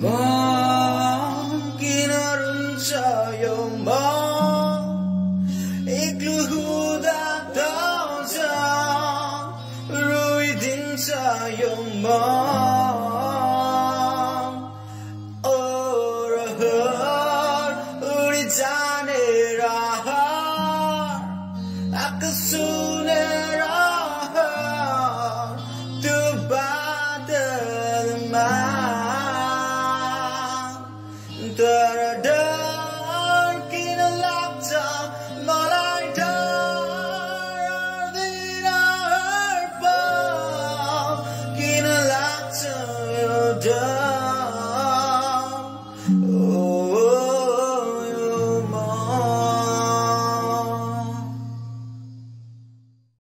먼긴 얼음 저요 먼 이끌고다 떠져 루이딘 저요 먼 오로홀 우리 자네라. 아까 소 that are dark in a lifetime, but I dark that are above in a lifetime, you're dark.